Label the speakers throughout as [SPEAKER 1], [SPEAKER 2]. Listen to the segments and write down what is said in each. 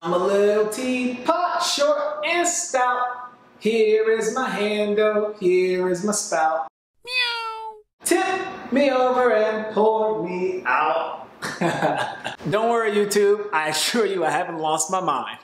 [SPEAKER 1] I'm a little teapot, short and stout. Here is my handle, here is my spout. Meow. Tip me over and pour me out. Don't worry, YouTube. I assure you I haven't lost my mind.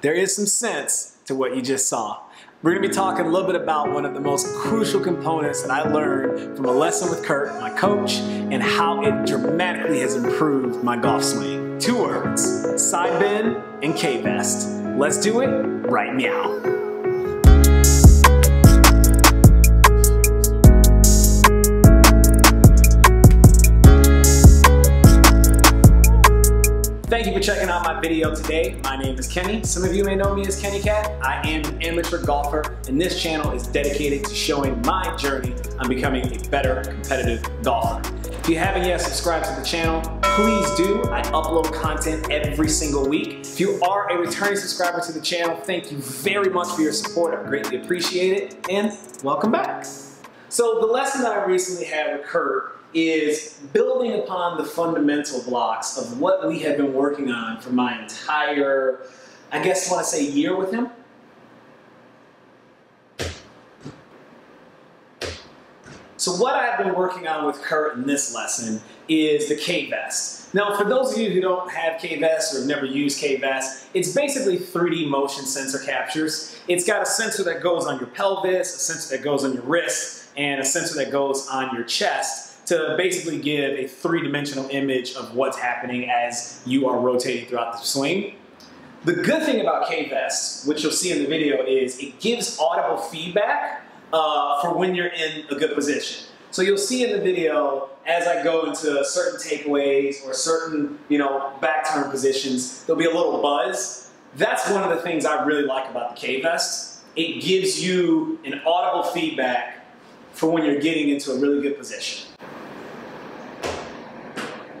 [SPEAKER 1] There is some sense to what you just saw. We're gonna be talking a little bit about one of the most crucial components that I learned from a lesson with Kurt, my coach, and how it dramatically has improved my golf swing. Two words, side bend and K-vest. Let's do it right now. Thank you for checking out my video today. My name is Kennie. Some of you may know me as Kennie Kat. I am an amateur golfer, and this channel is dedicated to showing my journey on becoming a better competitive golfer. If you haven't yet subscribed to the channel, please do. I upload content every single week. If you are a returning subscriber to the channel, thank you very much for your support. I greatly appreciate it, and welcome back. So the lesson that I recently had with Kurt is building upon the fundamental blocks of what we have been working on for my entire, I guess I want to say year with him. So what I've been working on with Kurt in this lesson is the K-Vest. Now, for those of you who don't have K-Vest or have never used K-Vest, it's basically 3D motion sensor captures. It's got a sensor that goes on your pelvis, a sensor that goes on your wrist, and a sensor that goes on your chest to basically give a three-dimensional image of what's happening as you are rotating throughout the swing. The good thing about K-Vest, which you'll see in the video, is it gives audible feedback uh, for when you're in a good position. So you'll see in the video, as I go into certain takeaways or certain, you know, back turn positions, there'll be a little buzz. That's one of the things I really like about the K-Vest. It gives you an audible feedback for when you're getting into a really good position.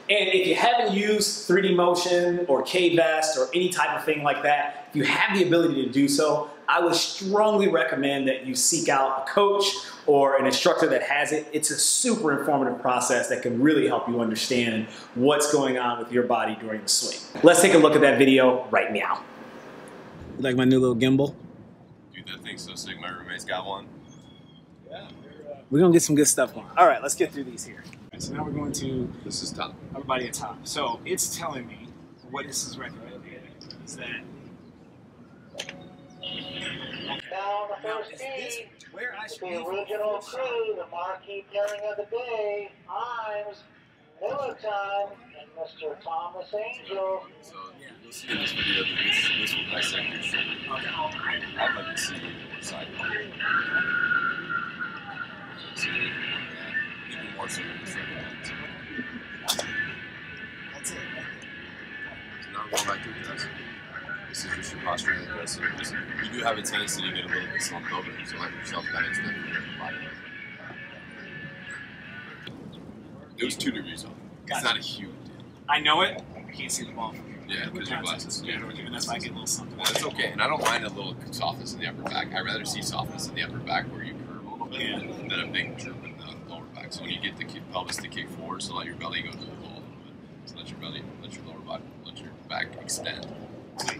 [SPEAKER 1] And if you haven't used 3D Motion or K-Vest or any type of thing like that, if you have the ability to do so, I would strongly recommend that you seek out a coach or an instructor that has it. It's a super informative process that can really help you understand what's going on with your body during the swing. Let's take a look at that video right now. Like my new little gimbal?
[SPEAKER 2] Dude, that thing's so sick. My roommate's got one.
[SPEAKER 1] Yeah. Uh, we're gonna get some good stuff going. All right, let's get through these here. So now we're going to
[SPEAKER 2] This is top.
[SPEAKER 1] everybody at top. So it's telling me what this is recommending is that
[SPEAKER 3] Now the
[SPEAKER 1] now
[SPEAKER 3] first
[SPEAKER 1] is this
[SPEAKER 3] tee,
[SPEAKER 1] where I
[SPEAKER 3] the
[SPEAKER 1] be for
[SPEAKER 3] original
[SPEAKER 1] full shot?
[SPEAKER 3] crew, the marquee pairing of the day, Himes, Miller Time, and Mr. Thomas Angel.
[SPEAKER 2] So yeah, you'll see in this video that this, this will dissect your shoulder.
[SPEAKER 1] Okay.
[SPEAKER 2] I'd like to see the side. See, even more so than the second one.
[SPEAKER 1] That's it.
[SPEAKER 2] So now we're going back to the test. This is just your posture and the rest of it. Just- You do have a tendency to get a little bit slumped over, so yourself kind of extend your body. It was two degrees off.
[SPEAKER 1] Gotcha.
[SPEAKER 2] It's not a huge deal.
[SPEAKER 1] I know it. I can't see the ball from here.
[SPEAKER 2] Yeah, because your glasses.
[SPEAKER 1] Yeah, and that's why I get a little something.
[SPEAKER 2] That's okay, and I don't mind a little softness in the upper back. I'd rather see softness in the upper back where you curve a little bit
[SPEAKER 1] Yeah.
[SPEAKER 2] than a big droop in the lower back. So when you get the kick, pelvis to kick forward, so let your belly go to the wall a little bit. So let your belly, let your lower body, let your back extend.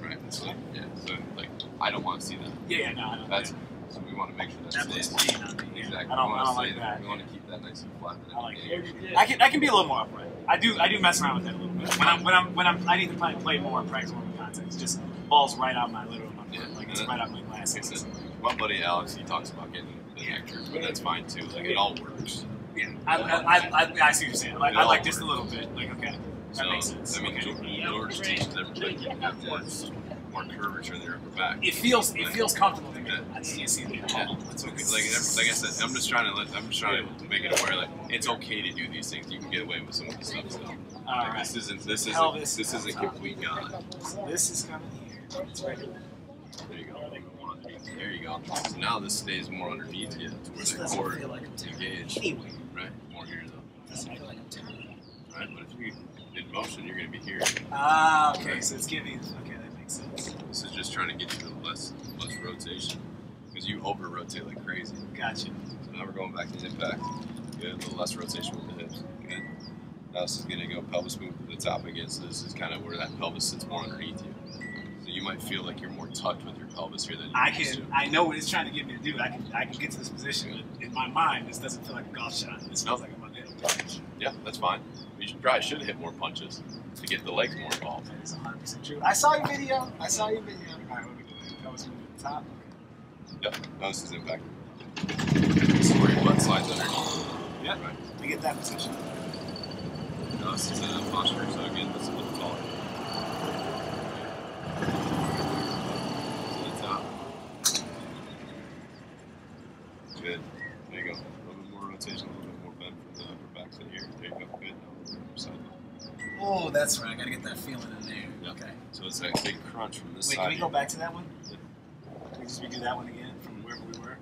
[SPEAKER 2] Right? So yeah, so like I don't want to see that.
[SPEAKER 1] Yeah, yeah, no, I don't.
[SPEAKER 2] That's so we want to make sure that stays.
[SPEAKER 1] looks clean on me, yeah.
[SPEAKER 2] Exactly.
[SPEAKER 1] I don't-
[SPEAKER 2] want
[SPEAKER 1] I don't
[SPEAKER 2] to
[SPEAKER 1] like that.
[SPEAKER 2] We want to keep that nice and flat.
[SPEAKER 1] I like
[SPEAKER 2] it.
[SPEAKER 1] I can I can be a little more upright. I do I do mess around with that a little bit. When I'm when I'm when I'm I need to play play more in practice more context. Just balls right out my literal my
[SPEAKER 2] Yeah.
[SPEAKER 1] Like it's right out my
[SPEAKER 2] glasses. My buddy Alex, he talks about getting the jerk, but that's fine too. Like it all works.
[SPEAKER 1] Yeah. I, I, I, I, I see what you're saying. Like I like just a little bit. Like okay. That
[SPEAKER 2] So,
[SPEAKER 1] makes sense.
[SPEAKER 2] I mean,
[SPEAKER 1] Okay.
[SPEAKER 2] George, George teaches everybody to have more, more curvature in their upper back.
[SPEAKER 1] It feels it feels comfortable to me.
[SPEAKER 2] Yeah.
[SPEAKER 1] I just can't see the
[SPEAKER 2] Yeah,
[SPEAKER 1] That's
[SPEAKER 2] like,
[SPEAKER 1] okay.
[SPEAKER 2] like, like I said, I'm just trying to let, I'm just trying to make it aware, like it's okay to do these things. You can get away with some of this stuff still.
[SPEAKER 1] All
[SPEAKER 2] Like,
[SPEAKER 1] right.
[SPEAKER 2] This isn't, this isn't,
[SPEAKER 1] Pelvis
[SPEAKER 2] this isn't complete God.
[SPEAKER 1] So this is coming here. It's right.
[SPEAKER 2] There you go. There you go. So now this stays more underneath you, to where
[SPEAKER 1] This
[SPEAKER 2] the core
[SPEAKER 1] like I'm turning
[SPEAKER 2] engaged,
[SPEAKER 1] anyway.
[SPEAKER 2] right? More here though,
[SPEAKER 1] It doesn't feel like I'm turning.
[SPEAKER 2] Right? But if you in motion, you're gonna be here.
[SPEAKER 1] Ah, okay. So it's giving. Okay, that makes sense.
[SPEAKER 2] This is just trying to get you to less, less rotation, because you over rotate like crazy.
[SPEAKER 1] Gotcha.
[SPEAKER 2] So now we're going back to impact. Good, a little less rotation with the hips. Good. Now this is gonna go pelvis move to the top again. So this is kind of where that pelvis sits more underneath you. So you might feel like you're more tucked with your pelvis here than you
[SPEAKER 1] I can.
[SPEAKER 2] to.
[SPEAKER 1] I know what it's trying to get me to do. I can. I can get to this position. but In my mind, this doesn't feel like a golf shot. This feels
[SPEAKER 2] No.
[SPEAKER 1] like I'm gonna hit a.
[SPEAKER 2] Yeah, that's fine. You should probably should have hit more punches to get the legs more involved.
[SPEAKER 1] That is 100 percent true. I saw your video. I saw your video. All right, what are we doing? That was to the top.
[SPEAKER 2] Yep. No, this is impact. This is where your butt slides underneath.
[SPEAKER 1] Yep.
[SPEAKER 2] Right.
[SPEAKER 1] Me get that position.
[SPEAKER 2] No, this is a posture. So again, this is a little taller. To the top. Good. There you go. A little bit more rotation, a little bit more from the upper back side here. There you go. Good. Side.
[SPEAKER 1] Oh, that's right. I gotta get that feeling in there. Okay.
[SPEAKER 2] So it's a big crunch from this
[SPEAKER 1] Wait,
[SPEAKER 2] side.
[SPEAKER 1] can we go back to that one? Yeah. Can we just redo that one again from wherever we were?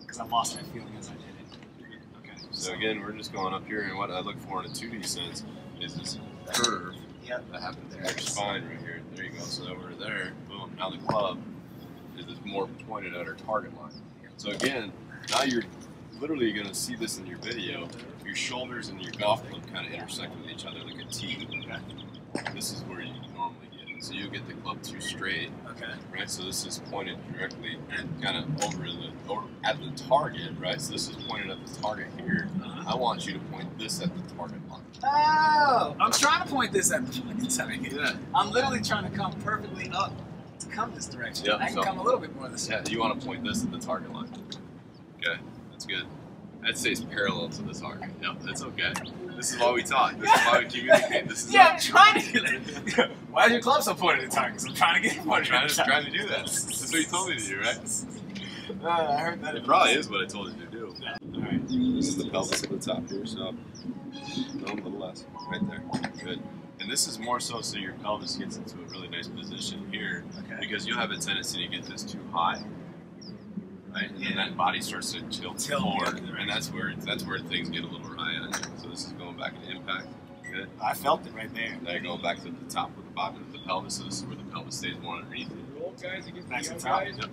[SPEAKER 1] Because I lost that feeling as I did it. Okay.
[SPEAKER 2] So again, we're just going up here, and what I look for in a 2D sense is this curve
[SPEAKER 1] Yep.
[SPEAKER 2] that happens in your spine right here. There you go. So over there, boom. Now the club is more pointed at our target line. So again, now you're literally you're going to see this in your video. Your shoulders and your golf club kind of intersect with each other like a T. Okay. This is where you normally get it. So you get the club too straight,
[SPEAKER 1] Okay.
[SPEAKER 2] right? So this is pointed directly and kind of over the or at the target, right? So this is pointed at the target here.
[SPEAKER 1] Uh-huh.
[SPEAKER 2] I want you to point this at the target line.
[SPEAKER 1] Oh, I'm trying to point this at the fucking target.
[SPEAKER 2] Yeah.
[SPEAKER 1] I'm literally trying to come perfectly up to come this direction.
[SPEAKER 2] Yeah,
[SPEAKER 1] I can
[SPEAKER 2] so-
[SPEAKER 1] come a little bit more this way.
[SPEAKER 2] Yeah, you want to point this at the target line. Okay, that's good. That stays parallel to the target. Yep, that's okay. This is why we talk. This is why we communicate. This is
[SPEAKER 1] Yeah, I'm trying to get it. Why is your club so pointed at targets? I'm trying to get it
[SPEAKER 2] I'm
[SPEAKER 1] pointed
[SPEAKER 2] trying
[SPEAKER 1] at
[SPEAKER 2] to,
[SPEAKER 1] targets.
[SPEAKER 2] trying to do that. That's what you told me to do, right?
[SPEAKER 1] Uh, I heard that.
[SPEAKER 2] It probably is what I told you to do.
[SPEAKER 1] All right.
[SPEAKER 2] This is the pelvis at the top here, so no, a little less, right there. Good. And this is more so so your pelvis gets into a really nice position here
[SPEAKER 1] Okay.
[SPEAKER 2] because you'll have a tendency to get this too high, right? And then
[SPEAKER 1] Yeah.
[SPEAKER 2] that body starts to tilt
[SPEAKER 1] Tilt,
[SPEAKER 2] forward,
[SPEAKER 1] yeah, right.
[SPEAKER 2] and that's where that's where things get a little high on you. So this is going back to impact. Good.
[SPEAKER 1] I felt it right there.
[SPEAKER 2] Now you're going back to the top of the bottom of the pelvis. So this is where the pelvis stays more underneath you.
[SPEAKER 1] Back to the top.
[SPEAKER 2] Yep.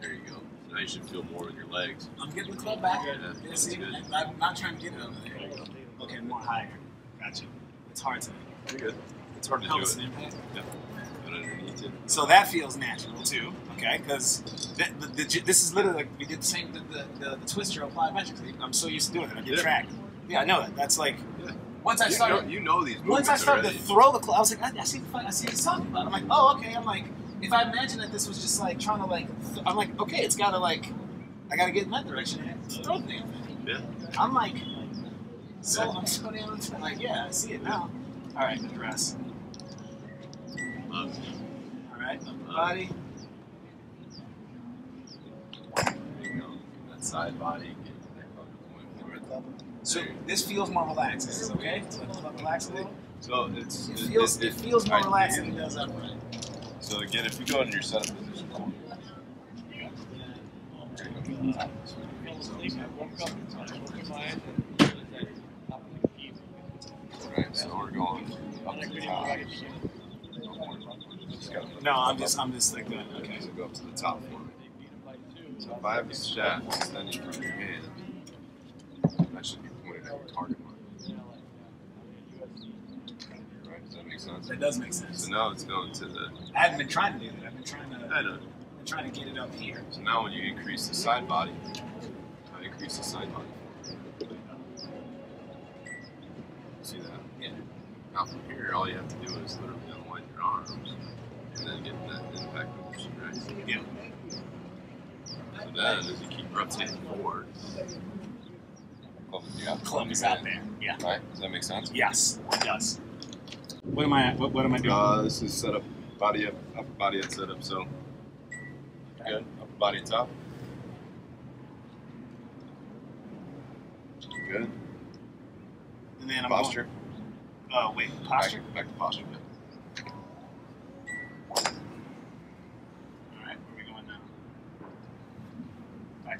[SPEAKER 2] There you go. Now you should feel more with your legs.
[SPEAKER 1] I'm getting the club back.
[SPEAKER 2] Yeah,
[SPEAKER 1] Yeah,
[SPEAKER 2] that's
[SPEAKER 1] see,
[SPEAKER 2] good.
[SPEAKER 1] I'm not trying to get it over there. Okay, more higher. Gotcha. It's hard to
[SPEAKER 2] You're good. It's hard to do
[SPEAKER 1] pelvis
[SPEAKER 2] it.
[SPEAKER 1] impact.
[SPEAKER 2] Yep. But underneath it.
[SPEAKER 1] So that feels natural too, okay? Because the, the, the, this is literally like we did the same the, the, the, the twister applied metrically. I'm so used to doing it. I did
[SPEAKER 2] Yeah.
[SPEAKER 1] track. Yeah, I know that. That's like
[SPEAKER 2] Yeah.
[SPEAKER 1] once I
[SPEAKER 2] you,
[SPEAKER 1] started.
[SPEAKER 2] know, you know these
[SPEAKER 1] Once I started
[SPEAKER 2] already.
[SPEAKER 1] to throw the club, I was like, I, I see the I see what he's talking about. I'm like, oh, okay. I'm like, if I imagine that this was just like trying to like, I'm like, okay, it's gotta like, I gotta get in that direction and throw the thing.
[SPEAKER 2] Yeah.
[SPEAKER 1] I'm like, so I'm so damn like, yeah, I see it now. All right, address.
[SPEAKER 2] Love.
[SPEAKER 1] All right, upper body.
[SPEAKER 2] There you go. That side body. Get that point forward.
[SPEAKER 1] So this feels more relaxed. Is this okay? So it relax a little.
[SPEAKER 2] So it's
[SPEAKER 1] It
[SPEAKER 2] it-
[SPEAKER 1] feels
[SPEAKER 2] it-
[SPEAKER 1] it feels more
[SPEAKER 2] I-
[SPEAKER 1] relaxed than it does upright.
[SPEAKER 2] So again, if you go into your setup position, Right, so we're going up to the top. Just gotta put
[SPEAKER 1] No, I'm just. I'm just like that. Okay.
[SPEAKER 2] So go up to the top for me. So if I have a shaft extending from your hand, that should be pointed at your target line. Right, does that make sense?
[SPEAKER 1] That does make sense.
[SPEAKER 2] So now it's going to the.
[SPEAKER 1] I haven't been trying to do that. I've been trying to
[SPEAKER 2] I know.
[SPEAKER 1] been trying to get it up here.
[SPEAKER 2] So now when you increase the side body, uh, increase the side body. See that?
[SPEAKER 1] Yeah.
[SPEAKER 2] Now from here, all you have to do is literally unwind your arms and then get that impact position, right?
[SPEAKER 1] Yeah.
[SPEAKER 2] So then, as you keep rotating forward, club is out.
[SPEAKER 1] Club is out there. Yeah.
[SPEAKER 2] Right? Does that make sense?
[SPEAKER 1] Yes, it does. What am I? What, what am I doing?
[SPEAKER 2] Uh, this is set up, body up, upper body at setup. So good, upper body top. Good.
[SPEAKER 1] and then I'm
[SPEAKER 2] Posture.
[SPEAKER 1] Going, oh wait, posture.
[SPEAKER 2] Back, back to posture.
[SPEAKER 1] All right, where are we going now?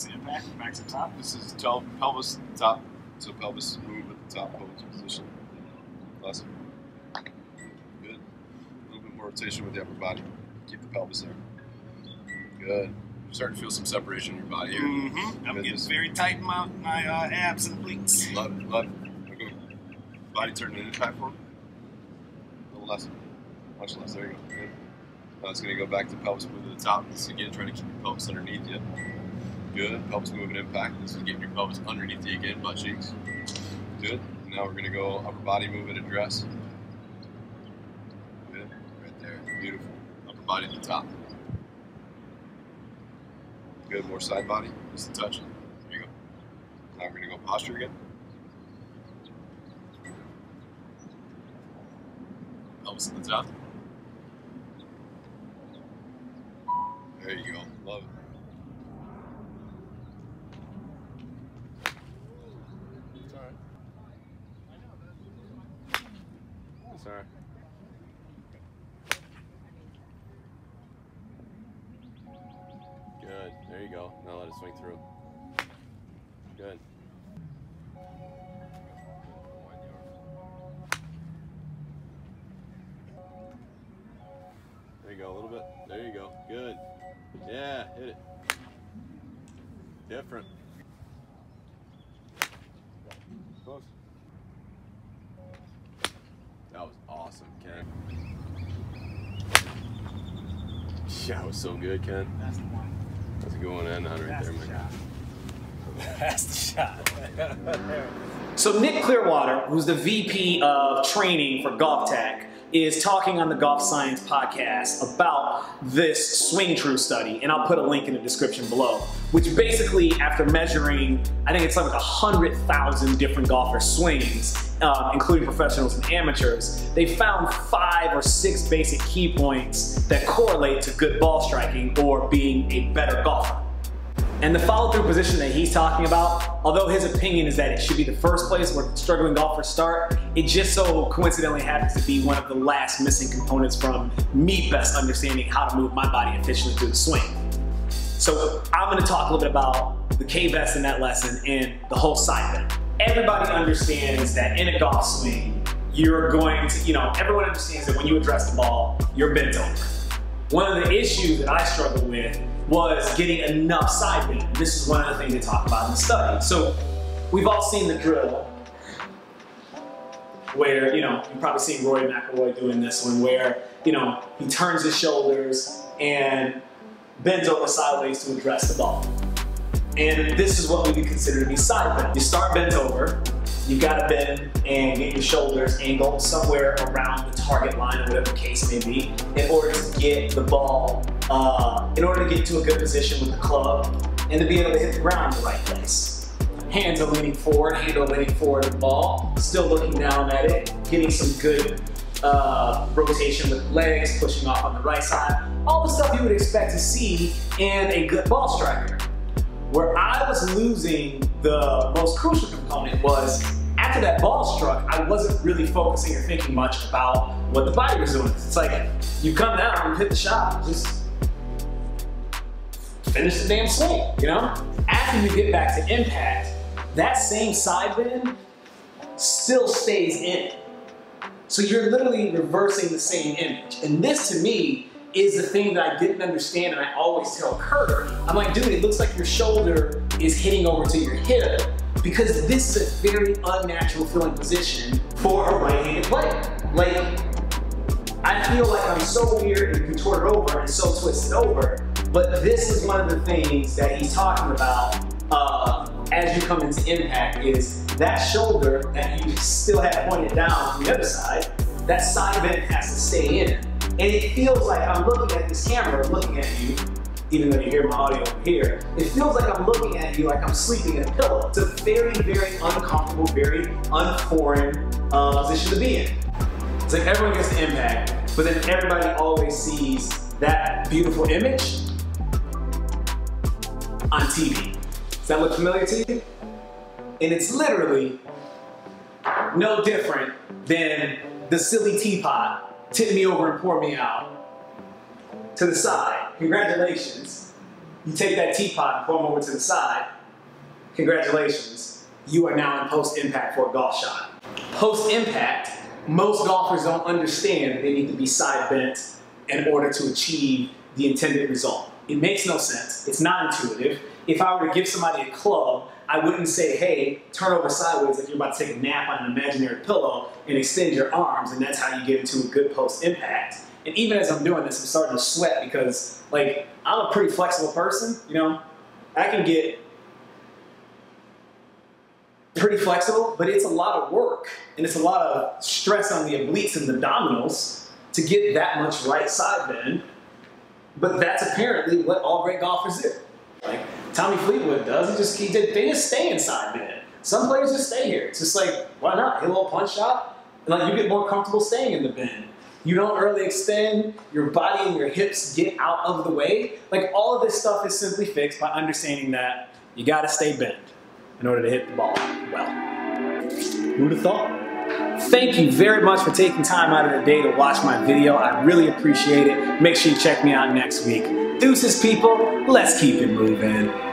[SPEAKER 1] Back to impact. Back to top.
[SPEAKER 2] This is pelvis top. So pelvis move at the top pelvis position. Less. Good. A little bit more rotation with the upper body. Keep the pelvis there. Good. starting to feel some separation in your body here.
[SPEAKER 4] Mm-hmm. I'm
[SPEAKER 2] Good.
[SPEAKER 4] getting very tight in my, my uh, abs and obliques.
[SPEAKER 2] Love it, love it. Okay. Body turning into impact form. A little less. Much less. There you go. Good. Now it's going to go back to pelvis move to the top. This is again trying to keep your pelvis underneath you. Good. Pelvis moving impact. This is getting your pelvis underneath you again, butt cheeks. Good. Now we're going to go upper body move at address. Good. Right there. Beautiful. Upper body at the top. Good. More side body. Just a touch. There you go. Now we're going to go posture again. Pelvis at the top. There you go. Love it. It's alright. It's alright. Good. There you go. Now let it swing through. Good. There you go, a little bit. There you go. Good. Yeah, hit it. Different. Close. That was awesome, Ken. Yeah, that was so good, Ken.
[SPEAKER 4] That's the one.
[SPEAKER 2] That's a good one and 100 right
[SPEAKER 4] That's
[SPEAKER 2] there,
[SPEAKER 4] the
[SPEAKER 2] man.
[SPEAKER 4] shot. That's the shot.
[SPEAKER 1] So Nick Clearwater, who's the VP of training for GolfTec, is talking on the Golf Science podcast about this Swing Tru study, and I'll put a link in the description below. Which basically, after measuring, I think it's like a hundred thousand different golfer swings, um, including professionals and amateurs, they found five or six basic key points that correlate to good ball striking or being a better golfer. And the follow-through position that he's talking about, although his opinion is that it should be the first place where struggling golfers start, it just so coincidentally happens to be one of the last missing components from me best understanding how to move my body efficiently through the swing. So I'm gonna talk a little bit about the K-Vest in that lesson and the whole side bend. Everybody understands that in a golf swing, you're going to, you know, everyone understands that when you address the ball, you're bent over. One of the issues that I struggled with was getting enough side bend. This is one of the things they talk about in the study. So we've all seen the drill where, you know, you've probably seen Rory McIlroy doing this one where, you know, he turns his shoulders and bends over sideways to address the ball. And this is what we would consider to be side bend. You start bent over, you gotta bend and get your shoulders angled somewhere around the target line or whatever case may be in order to get the ball, uh, in order to get to a good position with the club and to be able to hit the ground in the right place. Hands are leaning forward, hand are leaning forward of the ball, still looking down at it, getting some good uh, rotation with legs, pushing off on the right side. All the stuff you would expect to see in a good ball striker. Where I was losing the most crucial component was after that ball struck, I wasn't really focusing or thinking much about what the body was doing. It's like you come down, you hit the shot, just finish the damn swing, you know? After you get back to impact, that same side bend still stays in. So you're literally reversing the same image. And this to me is the thing that I didn't understand and I always tell Kurt. I'm like, dude, it looks like your shoulder is hitting over to your hip because this is a very unnatural feeling position for a right-handed player. Like, I feel like I'm so weird and contorted over and so twisted over, but this is one of the things that he's talking about uh, as you come into impact is that shoulder that you still have pointed down on the other side, that side bend has to stay in. And it feels like I'm looking at this camera, looking at you, even though you hear my audio over here, it feels like I'm looking at you like I'm sleeping in a pillow. It's a very, very uncomfortable, very unforeign uh, position to be in. It's like everyone gets the impact, but then everybody always sees that beautiful image on TV. Does that look familiar to you? And it's literally no different than the silly teapot tip me over and pour me out to the side. Congratulations. You take that teapot and pour them over to the side. Congratulations. You are now in post-impact for a golf shot. Post-impact, most golfers don't understand they need to be side bent in order to achieve the intended result. It makes no sense. It's not intuitive. If I were to give somebody a club, I wouldn't say, hey, turn over sideways like you're about to take a nap on an imaginary pillow and extend your arms, and that's how you get into a good post impact. And even as I'm doing this, I'm starting to sweat because, like, I'm a pretty flexible person, you know? I can get pretty flexible, but it's a lot of work and it's a lot of stress on the obliques and the abdominals to get that much right side bend. But that's apparently what all great golfers do. Like Tommy Fleetwood does, he just he did, they just stay inside bend. Some players just stay here. It's just like, why not? Hit a little punch shot, and like you get more comfortable staying in the bend. You don't early extend, your body and your hips get out of the way. Like all of this stuff is simply fixed by understanding that you gotta stay bent in order to hit the ball well. Who'd have thought? Thank you very much for taking time out of the day to watch my video. I really appreciate it. Make sure you check me out next week. Deuces, people. Let's keep it moving.